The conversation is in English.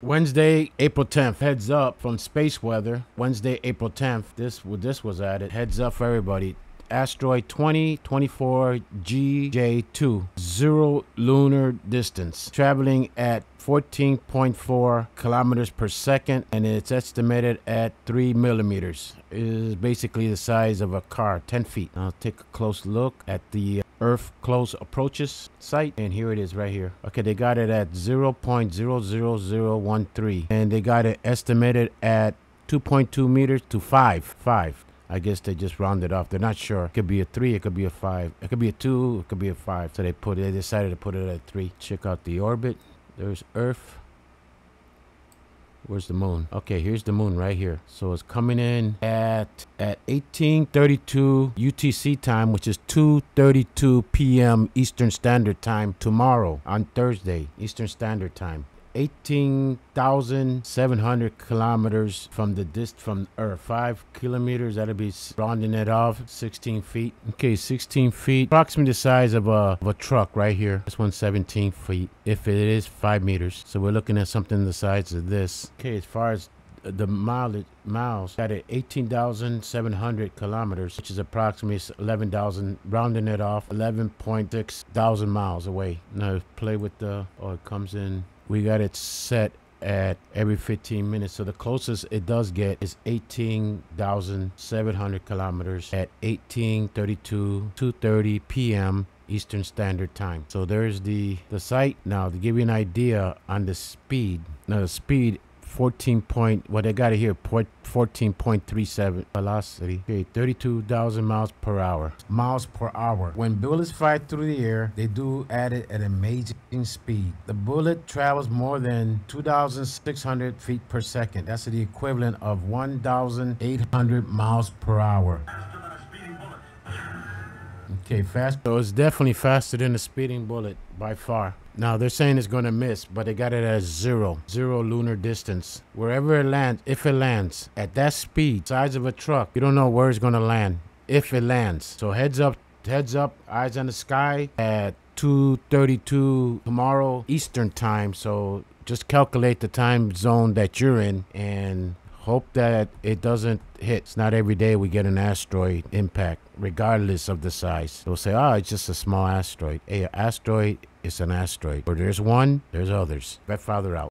Wednesday, April 10th. Heads up from Space Weather. Wednesday, April 10th. This this was added. Heads up for everybody. Asteroid 2024 GJ2, zero lunar distance, traveling at 14.4 kilometers per second, and it's estimated at 3 millimeters. It is basically the size of a car, 10 feet. I'll take a close look at the Earth close approaches site, and here it is right here. Okay, they got it at 0.00013, and they got it estimated at 2.2 meters to 5. 5. I guess they just rounded off. They're not sure. It could be a three. It could be a five. It could be a two. It could be a five. So they put. They decided to put it at three. Check out the orbit. There's Earth. Where's the moon? Okay, here's the moon right here. So it's coming in at at 18:32 UTC time, which is 2:32 p.m. Eastern Standard Time tomorrow on Thursday Eastern Standard Time. 18,700 kilometers from the dist from Earth. Five kilometers, that'll be rounding it off, 16 feet. Okay, 16 feet, approximately the size of a, of a truck right here. This one's 17 feet, if it is five meters. So we're looking at something the size of this. Okay, as far as the mileage miles at 18,700 kilometers, which is approximately 11,000, rounding it off, 11.6 thousand miles away. Now play with the, or it comes in we got it set at every 15 minutes. So the closest it does get is 18,700 kilometers at 1832, 2.30 p.m. Eastern Standard Time. So there's the, the site. Now to give you an idea on the speed, now the speed 14 point, what well, I got it here, 14.37 velocity. Okay, 32,000 miles per hour. Miles per hour. When bullets fly through the air, they do add it at amazing speed. The bullet travels more than 2,600 feet per second. That's the equivalent of 1,800 miles per hour. Okay, fast. So it's definitely faster than a speeding bullet by far. Now they're saying it's going to miss, but they got it at zero, zero lunar distance. Wherever it lands, if it lands at that speed, size of a truck, you don't know where it's going to land if it lands. So heads up, heads up, eyes on the sky at 2:32 tomorrow Eastern time. So just calculate the time zone that you're in and hope that it doesn't hit. It's not every day we get an asteroid impact, regardless of the size. They'll say, oh, it's just a small asteroid. Hey, asteroid is an asteroid. Where there's one, there's others. Father out.